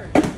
record.